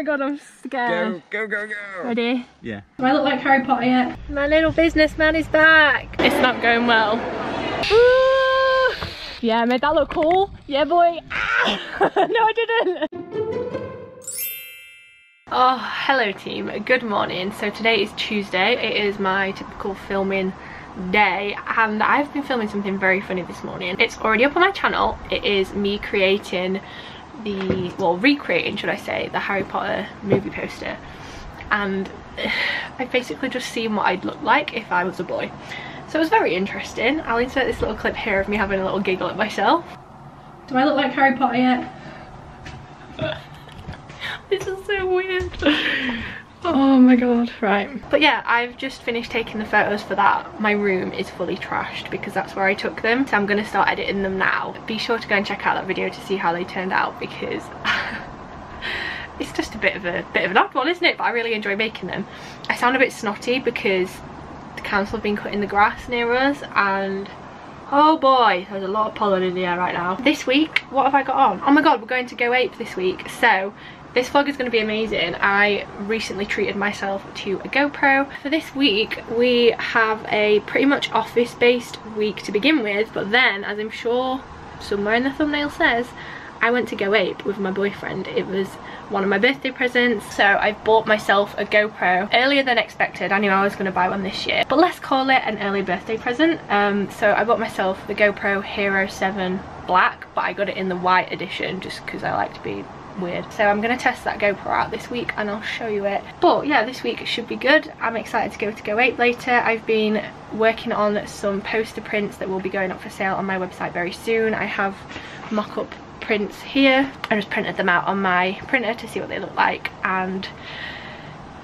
my god, I'm scared. Go, go, go, go. Ready? Yeah. Do I look like Harry Potter yet? My little businessman is back. It's not going well. Ooh. Yeah, made that look cool. Yeah, boy. Ah. no, I didn't. Oh, hello team. Good morning. So today is Tuesday. It is my typical filming day and I've been filming something very funny this morning. It's already up on my channel. It is me creating the, well recreating should I say, the Harry Potter movie poster and I've basically just seen what I'd look like if I was a boy. So it was very interesting. I'll insert this little clip here of me having a little giggle at myself. Do I look like Harry Potter yet? this is so weird. Oh my god, right. But yeah, I've just finished taking the photos for that. My room is fully trashed because that's where I took them. So I'm going to start editing them now. Be sure to go and check out that video to see how they turned out because it's just a bit of a bit of an odd one, isn't it? But I really enjoy making them. I sound a bit snotty because the council have been cutting the grass near us and Oh boy, there's a lot of pollen in the air right now. This week, what have I got on? Oh my god, we're going to Go Ape this week. So this vlog is going to be amazing. I recently treated myself to a GoPro. For this week, we have a pretty much office-based week to begin with, but then, as I'm sure somewhere in the thumbnail says, I went to Go Ape with my boyfriend. It was one of my birthday presents, so I bought myself a GoPro earlier than expected. I knew I was going to buy one this year, but let's call it an early birthday present. Um, so I bought myself the GoPro Hero 7 Black, but I got it in the white edition just because I like to be weird. So I'm going to test that GoPro out this week and I'll show you it. But yeah, this week should be good. I'm excited to go to Go Ape later. I've been working on some poster prints that will be going up for sale on my website very soon. I have mock-up prints here. I just printed them out on my printer to see what they look like and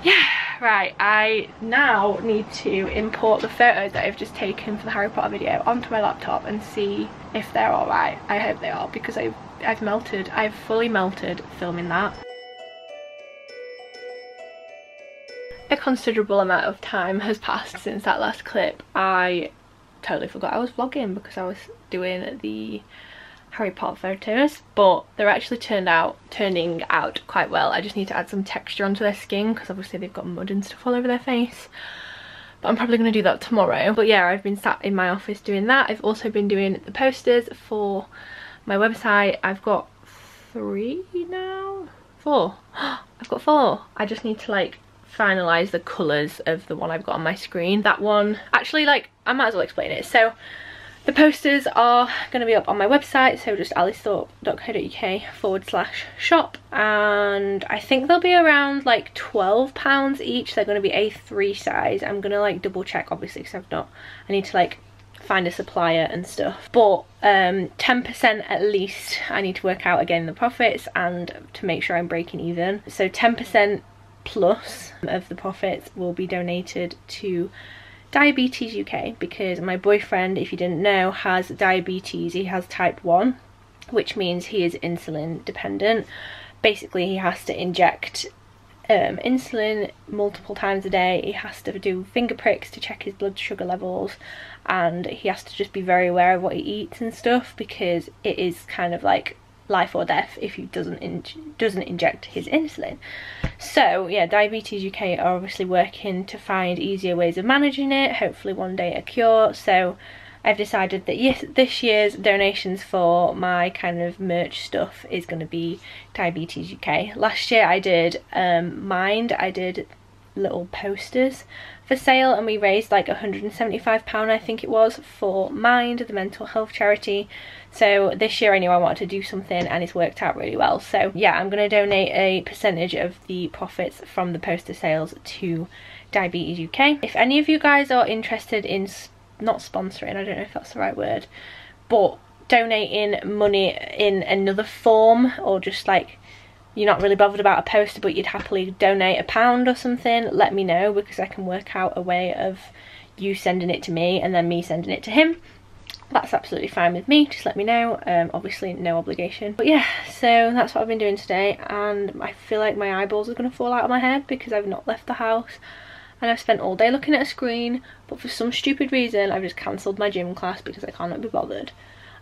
yeah right I now need to import the photos that I've just taken for the Harry Potter video onto my laptop and see if they're alright I hope they are because I've I've melted. I've fully melted filming that. A considerable amount of time has passed since that last clip. I totally forgot I was vlogging because I was doing the Harry Potter photos but they're actually turned out turning out quite well I just need to add some texture onto their skin because obviously they've got mud and stuff all over their face but I'm probably going to do that tomorrow but yeah I've been sat in my office doing that I've also been doing the posters for my website I've got three now four I've got four I just need to like finalize the colors of the one I've got on my screen that one actually like I might as well explain it so the posters are going to be up on my website, so just alicethorpe.co.uk forward slash shop. And I think they'll be around like £12 each. They're going to be A3 size. I'm going to like double check obviously because I've not, I need to like find a supplier and stuff. But 10% um, at least I need to work out again the profits and to make sure I'm breaking even. So 10% plus of the profits will be donated to Diabetes UK because my boyfriend if you didn't know has diabetes. He has type 1 which means he is insulin dependent. Basically he has to inject um, insulin multiple times a day. He has to do finger pricks to check his blood sugar levels and he has to just be very aware of what he eats and stuff because it is kind of like life or death if he doesn't in doesn't inject his insulin. So yeah, Diabetes UK are obviously working to find easier ways of managing it, hopefully one day a cure. So I've decided that yes, this year's donations for my kind of merch stuff is going to be Diabetes UK. Last year I did um, Mind, I did little posters for sale and we raised like 175 pound I think it was for Mind the mental health charity. So this year I knew I wanted to do something and it's worked out really well. So yeah I'm going to donate a percentage of the profits from the poster sales to Diabetes UK if any of you guys are interested in not sponsoring, I don't know if that's the right word, but donating money in another form or just like you're not really bothered about a poster but you'd happily donate a pound or something, let me know because I can work out a way of you sending it to me and then me sending it to him. That's absolutely fine with me, just let me know. Um, obviously no obligation. But yeah, so that's what I've been doing today and I feel like my eyeballs are going to fall out of my head because I've not left the house and I've spent all day looking at a screen but for some stupid reason I've just cancelled my gym class because I cannot be bothered.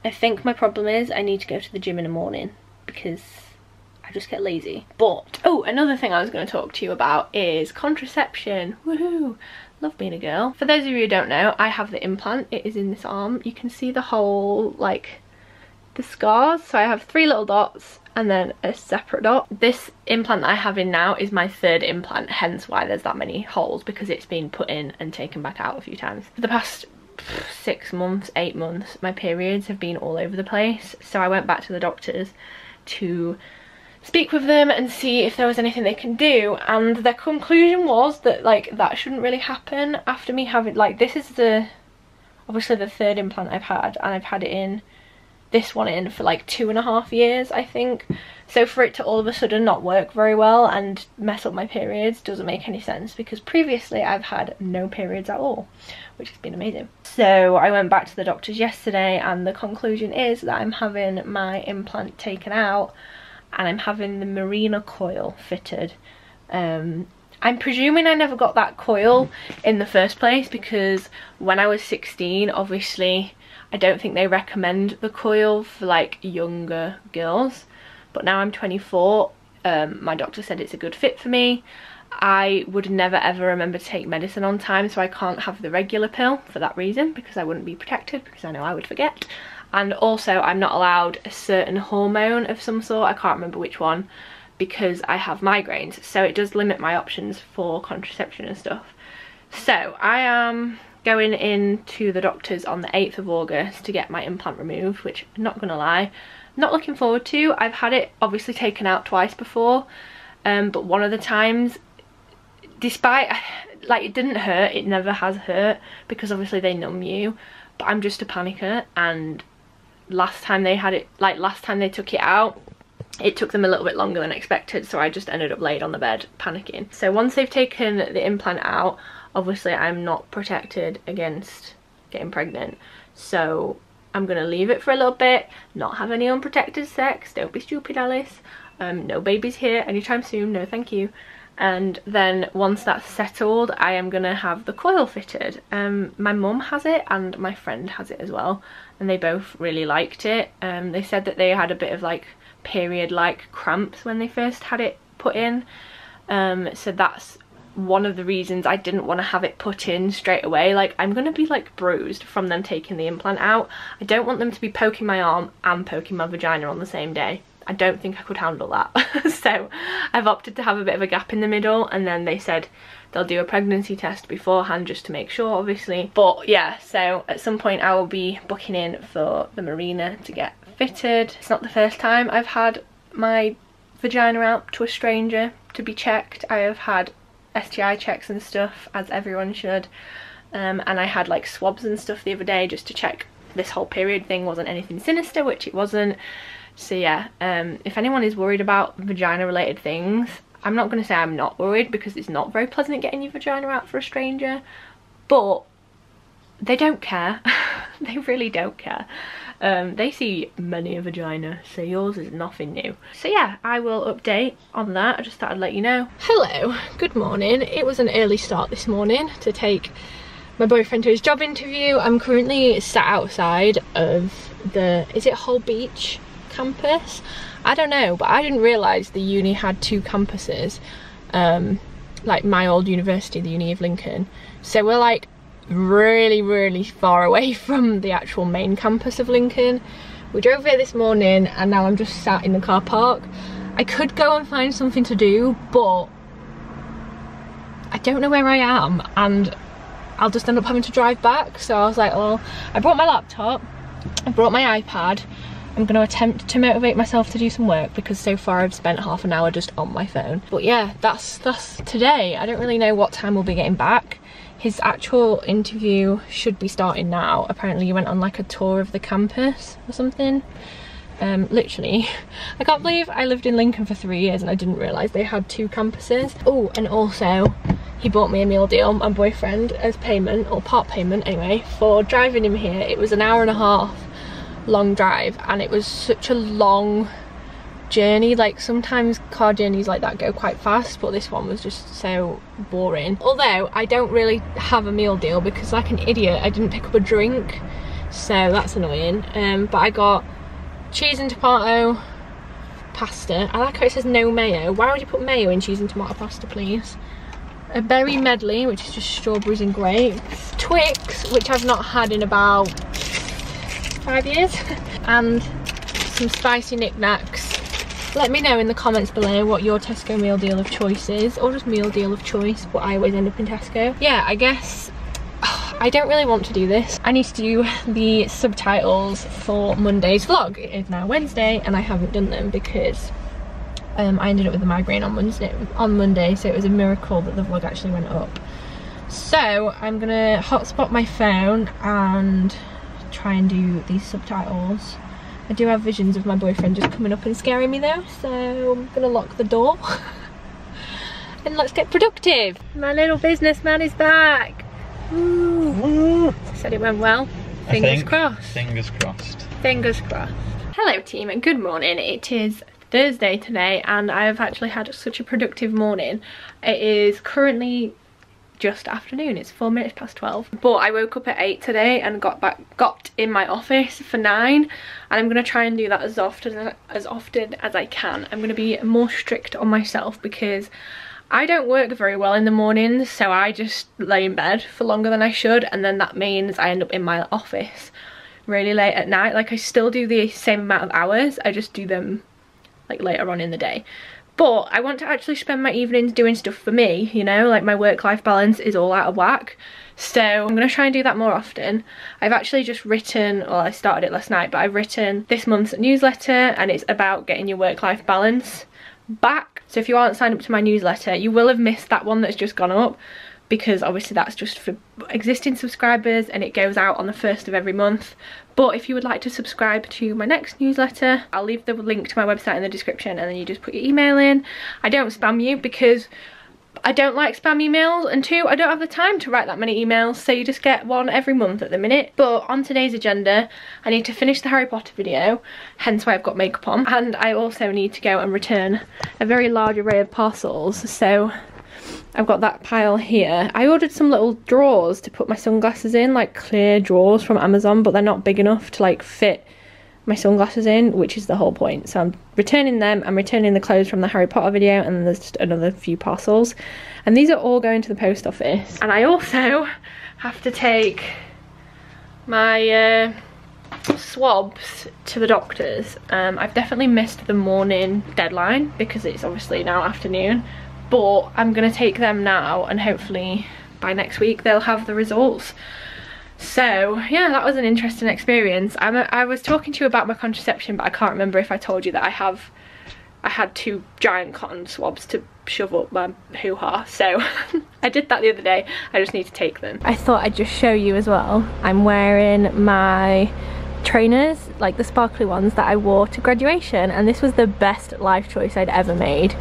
I think my problem is I need to go to the gym in the morning because I just get lazy. But, oh, another thing I was going to talk to you about is contraception. Woohoo! Love being a girl. For those of you who don't know, I have the implant. It is in this arm. You can see the whole, like, the scars. So I have three little dots and then a separate dot. This implant that I have in now is my third implant, hence why there's that many holes because it's been put in and taken back out a few times. For the past six months, eight months, my periods have been all over the place. So I went back to the doctors to speak with them and see if there was anything they can do and their conclusion was that like that shouldn't really happen after me having like this is the obviously the third implant I've had and I've had it in this one in for like two and a half years I think. So for it to all of a sudden not work very well and mess up my periods doesn't make any sense because previously I've had no periods at all which has been amazing. So I went back to the doctors yesterday and the conclusion is that I'm having my implant taken out and I'm having the Mirena coil fitted. Um, I'm presuming I never got that coil in the first place because when I was 16 obviously I don't think they recommend the coil for like younger girls but now I'm 24 um, my doctor said it's a good fit for me. I would never ever remember to take medicine on time so I can't have the regular pill for that reason because I wouldn't be protected because I know I would forget. And also I'm not allowed a certain hormone of some sort I can't remember which one because I have migraines so it does limit my options for contraception and stuff. So I am going in to the doctors on the 8th of August to get my implant removed, which I'm not gonna lie, not looking forward to. I've had it obviously taken out twice before, um, but one of the times, despite, like it didn't hurt, it never has hurt, because obviously they numb you, but I'm just a panicker, and last time they had it, like last time they took it out, it took them a little bit longer than expected so I just ended up laid on the bed panicking. So once they've taken the implant out obviously I'm not protected against getting pregnant so I'm gonna leave it for a little bit not have any unprotected sex don't be stupid Alice. Um, no babies here anytime soon no thank you. And then once that's settled I am gonna have the coil fitted. Um, my mum has it and my friend has it as well and they both really liked it. Um, they said that they had a bit of like period like cramps when they first had it put in. Um, so that's one of the reasons I didn't want to have it put in straight away. Like, I'm going to be, like, bruised from them taking the implant out. I don't want them to be poking my arm and poking my vagina on the same day. I don't think I could handle that. so I've opted to have a bit of a gap in the middle and then they said they'll do a pregnancy test beforehand just to make sure obviously. But yeah, so at some point I will be booking in for the Mirena to get fitted. It's not the first time I've had my vagina out to a stranger to be checked. I have had STI checks and stuff, as everyone should. Um, and I had like swabs and stuff the other day just to check this whole period thing wasn't anything sinister, which it wasn't. So yeah, um, if anyone is worried about vagina related things, I'm not going to say I'm not worried because it's not very pleasant getting your vagina out for a stranger, but they don't care. they really don't care. Um, they see many a vagina, so yours is nothing new. So yeah, I will update on that. I just thought I'd let you know. Hello, good morning. It was an early start this morning to take my boyfriend to his job interview. I'm currently sat outside of the, is it Hull Holbeach campus? I don't know, but I didn't realise the uni had two campuses. Um, like my old university, the Uni of Lincoln. So we're like really, really far away from the actual main campus of Lincoln. We drove here this morning and now I'm just sat in the car park. I could go and find something to do, but I don't know where I am and I'll just end up having to drive back. So I was like, well, I brought my laptop, I brought my iPad, I'm going to attempt to motivate myself to do some work because so far I've spent half an hour just on my phone. But yeah, that's that's today. I don't really know what time we'll be getting back his actual interview should be starting now. Apparently he went on like a tour of the campus or something. Um, literally. I can't believe I lived in Lincoln for three years and I didn't realise they had two campuses. Oh, and also he bought me a meal deal, my boyfriend, as payment, or part payment anyway, for driving him here. It was an hour and a half long drive and it was such a long journey like sometimes car journeys like that go quite fast but this one was just so boring although I don't really have a meal deal because like an idiot I didn't pick up a drink so that's annoying um, but I got cheese and tomato pasta. I like how it says no mayo. Why would you put mayo in cheese and tomato pasta, please? A berry medley, which is just strawberries and grapes. Twix, which I've not had in about five years. and some spicy Nik Naks. Let me know in the comments below what your Tesco meal deal of choice is, or just meal deal of choice, but I always end up in Tesco. Yeah, I guess I don't really want to do this. I need to do the subtitles for Monday's vlog. It is now Wednesday and I haven't done them because um, I ended up with a migraine on Wednesday, on Monday, so it was a miracle that the vlog actually went up. So I'm gonna hotspot my phone and try and do these subtitles. I do have visions of my boyfriend just coming up and scaring me though, so I'm gonna lock the door. and let's get productive. My little businessman is back. Ooh. Said it went well. Fingers crossed. Fingers crossed. Fingers crossed. Hello team and good morning. It is Thursday today and I have actually had such a productive morning. It is currently just afternoon it's four minutes past 12 but i woke up at eight today and got back got in my office for nine and i'm to try and do that as often as often as i can. I'm to be more strict on myself because I don't work very well in the mornings so I just lay in bed for longer than I should and then that means I end up in my office really late at night. Like I still do the same amount of hours I just do them like later on in the day but I want to actually spend my evenings doing stuff for me, you know, like my work-life balance is all out of whack. So I'm going to try and do that more often. I've actually just written, well I started it last night, but I've written this month's newsletter and it's about getting your work-life balance back. So if you aren't signed up to my newsletter, you will have missed that one that's just gone up because obviously that's just for existing subscribers and it goes out on the first of every month. But if you would like to subscribe to my next newsletter i'll leave the link to my website in the description and then you just put your email in. I don't spam you because I don't like spam emails and two I don't have the time to write that many emails so you just get one every month at the minute. But on today's agenda I need to finish the Harry Potter video hence why I've got makeup on. And I also need to go and return a very large array of parcels so I've got that pile here. I ordered some little drawers to put my sunglasses in, like clear drawers from Amazon, but they're not big enough to like fit my sunglasses in, which is the whole point. So I'm returning them, I'm returning the clothes from the Harry Potter video, and there's just another few parcels. And these are all going to the post office. And I also have to take my uh, swabs to the doctors. Um, I've definitely missed the morning deadline because it's obviously now afternoon but I'm gonna take them now and hopefully by next week they'll have the results. So yeah that was an interesting experience. I'm a, i was talking to you about my contraception but I can't remember if I told you that I have I had two giant cotton swabs to shove up my hoo-ha. So I did that the other day. I just need to take them. I thought I'd just show you as well. I'm wearing my trainers like the sparkly ones that I wore to graduation and this was the best life choice I'd ever made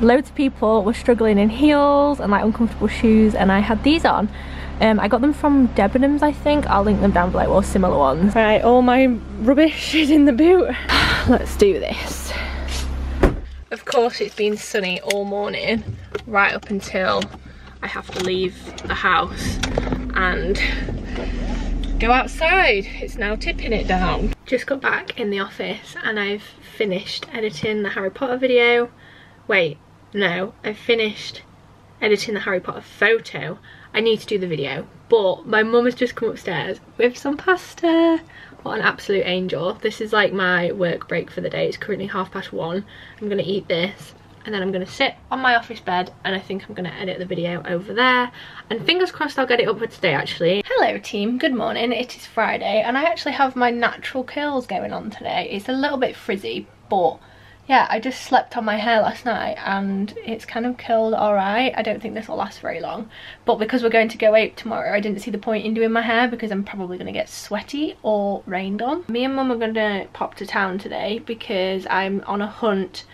loads of people were struggling in heels and like uncomfortable shoes and I had these on. Um, I got them from Debenhams I think. I'll link them down below or similar ones. Right all my rubbish is in the boot. Let's do this. Of course it's been sunny all morning right up until I have to leave the house and go outside. It's now tipping it down. Just got back in the office and I've finished editing the Harry Potter video wait no, I've finished editing the Harry Potter photo. I need to do the video. But my mum has just come upstairs with some pasta. What an absolute angel. This is like my work break for the day. It's currently half past one. I'm going to eat this and then I'm going to sit on my office bed and I think I'm going to edit the video over there and fingers crossed I'll get it up for today actually. Hello team, good morning, it is Friday and I actually have my natural curls going on today. It's a little bit frizzy but yeah, I just slept on my hair last night and it's kind of curled alright. I don't think this will last very long. But because we're going to go ape tomorrow, I didn't see the point in doing my hair because I'm probably going to get sweaty or rained on. Me and mum are going to pop to town today because I'm on a hunt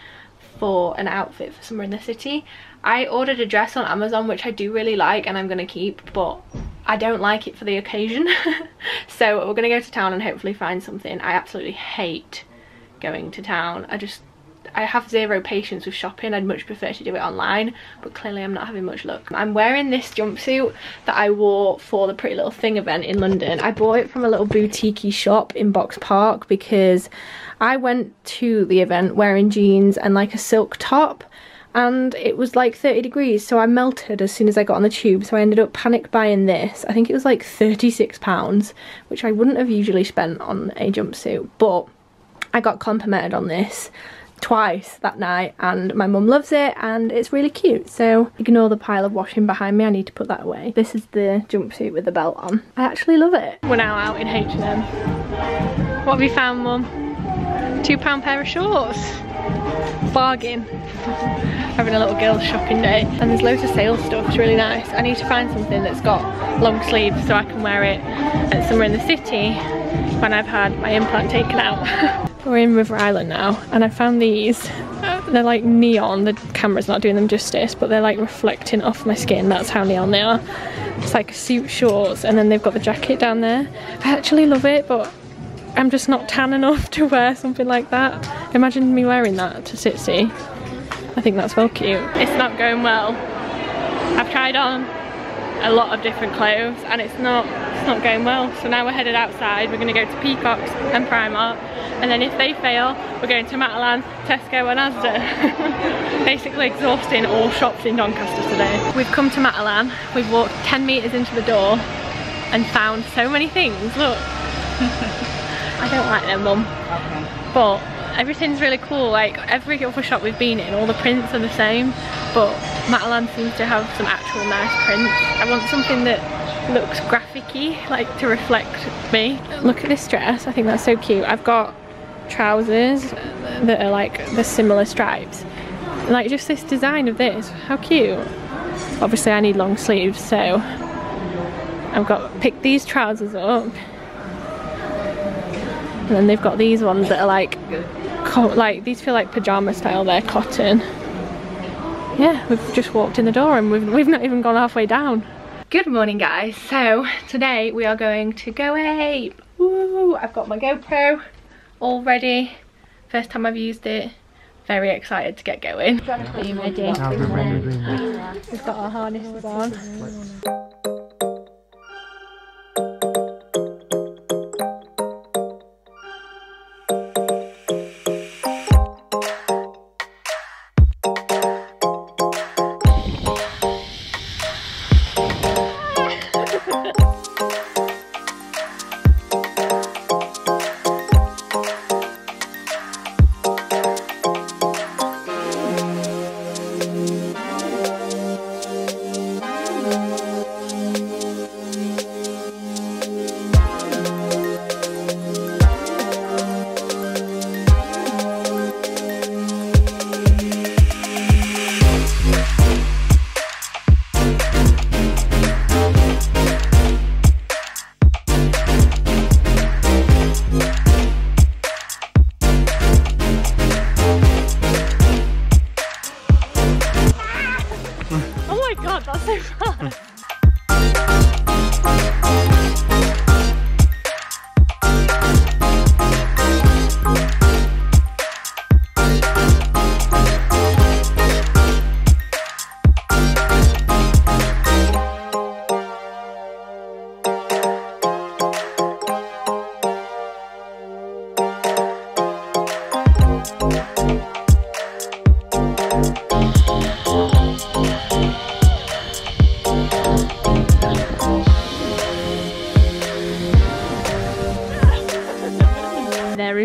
for an outfit for summer in the city. I ordered a dress on Amazon which I do really like and I'm going to keep but I don't like it for the occasion. so we're going to go to town and hopefully find something. I absolutely hate going to town. I just I have zero patience with shopping. I'd much prefer to do it online, but clearly I'm not having much luck. I'm wearing this jumpsuit that I wore for the Pretty Little Thing event in London. I bought it from a little boutique shop in Boxpark because I went to the event wearing jeans and like a silk top and it was like 30 degrees so I melted as soon as I got on the tube so I ended up panic buying this I think it was like 36 pounds which I wouldn't have usually spent on a jumpsuit but I got complimented on this twice that night and my mum loves it and it's really cute. So ignore the pile of washing behind me I need to put that away. This is the jumpsuit with the belt on. I actually love it. We're now out in H&M what have you found mum? Two pound pair of shorts. Bargain. Having a little girls shopping day. And there's loads of sale stuff it's really nice. I need to find something that's got long sleeves so I can wear it summer in the city when I've had my implant taken out we're in River Island now and I found these they're like neon the camera's not doing them justice but they're like reflecting off my skin that's how neon they are it's like suit shorts and then they've got the jacket down there I actually love it but I'm just not tan enough to wear something like that. Imagine me wearing that to SITC. I think that's well cute. It's not going well. I've tried on a lot of different clothes and it's not not going well. So now we're headed outside. We're gonna go to Peacocks and Primark and then if they fail, we're going to Matalan, Tesco and Asda. Basically exhausting all shops in Doncaster today. We've come to Matalan. We've walked 10 metres into the door and found so many things. Look. I don't like them, mum. But everything's really cool. Like every other shop we've been in, all the prints are the same. But Matalan seems to have some actual nice prints. I want something that looks graphic-y, like to reflect me. Look at this dress. I think that's so cute. I've got trousers that are like the similar stripes. Like just this design of this. How cute. Obviously I need long sleeves, so I've got picked these trousers up and then they've got these ones that are like, like these feel like pajama style, they're cotton. Yeah, we've just walked in the door and we've, we've not even gone halfway down. Good morning guys, so today we are going to go ape. Woo, I've got my GoPro all ready. First time I've used it. Very excited to get going. Are you ready? We've got our harnesses on.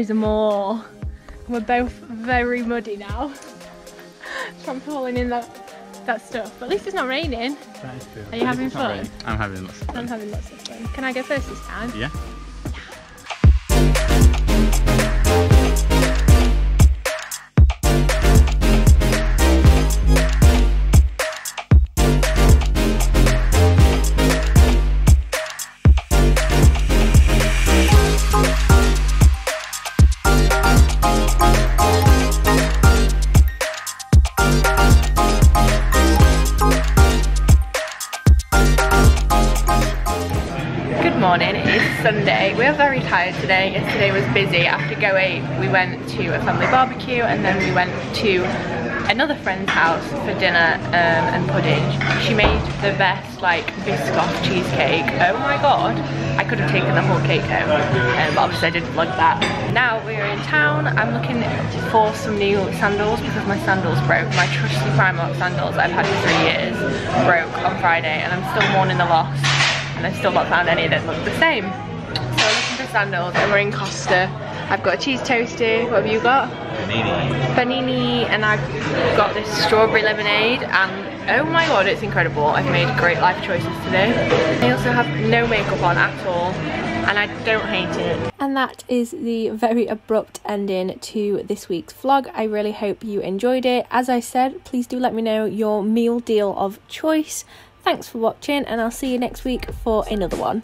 Is more. We're both very muddy now from falling in that that stuff. But at least it's not raining. Are you having fun? I'm having lots of fun. I'm having lots of fun. Can I go first this time? Yeah. Tired today. Yesterday was busy. After Go Ape, we went to a family barbecue and then we went to another friend's house for dinner um, and pudding. She made the best like Biscoff cheesecake. Oh my god. I could have taken the whole cake home, um, but obviously I didn't like that. Now we're in town. I'm looking for some new sandals because my sandals broke. My trusty Primark sandals I've had for three years broke on Friday and I'm still mourning the loss and I've still not found any that look the same. Sandals and we're in Costa. I've got a cheese toasty. What have you got? Panini. Panini and I've got this strawberry lemonade and oh my god it's incredible. I've made great life choices today. I also have no makeup on at all and I don't hate it. And that is the very abrupt ending to this week's vlog. I really hope you enjoyed it. As I said, please do let me know your meal deal of choice. Thanks for watching and I'll see you next week for another one.